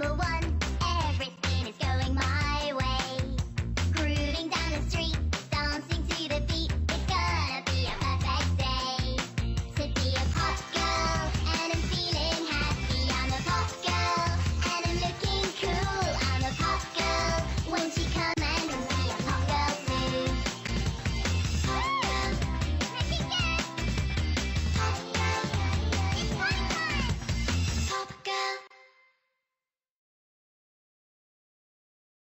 number one.